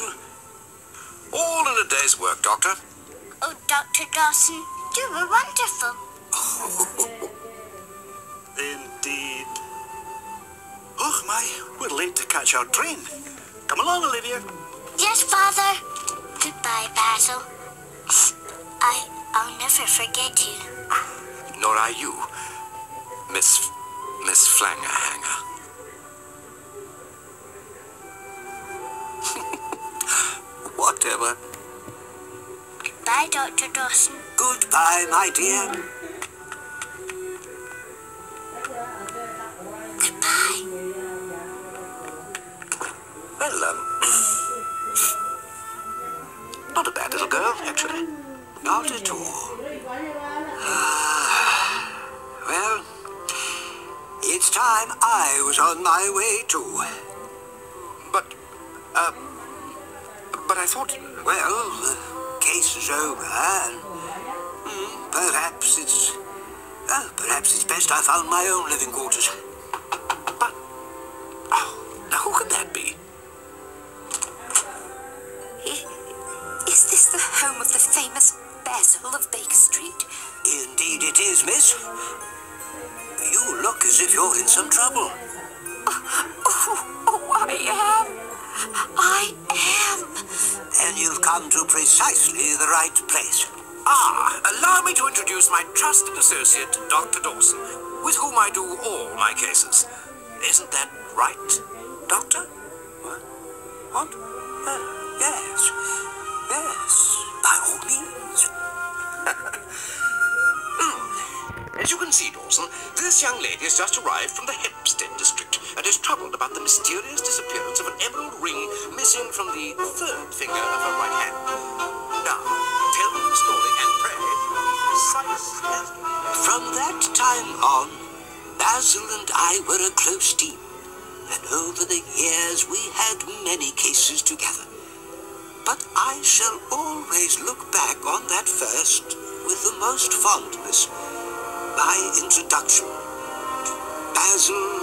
All in a day's work, Doctor. Oh, Dr. Dawson, you were wonderful. Indeed. Oh, my, we're late to catch our train. Come along, Olivia. Yes, Father. Goodbye, Basil. I, I'll never forget you. Nor I you, Miss, Miss Flangerhanger. Whatever. Goodbye, Dr. Dawson. Goodbye, my dear. Goodbye. Well, um... not a bad little girl, actually. Not at all. Well, it's time I was on my way too. But, uh... But I thought... Well, the case is over, and hmm, perhaps it's... Uh, perhaps it's best I found my own living quarters. But... Oh, now who could that be? Is this the home of the famous Basil of Baker Street? Indeed it is, miss. You look as if you're in some trouble. Oh, come to precisely the right place. Ah, allow me to introduce my trusted associate, Dr. Dawson, with whom I do all my cases. Isn't that right, Doctor? What? What? Uh, yes. Yes, by all means. As you can see, Dawson, this young lady has just arrived from the Hampstead district and is troubled about the mysterious disappearance of an emerald ring from the third finger of her right hand. Now, tell me the story and pray From that time on, Basil and I were a close team. And over the years, we had many cases together. But I shall always look back on that first with the most fondness. My introduction Basil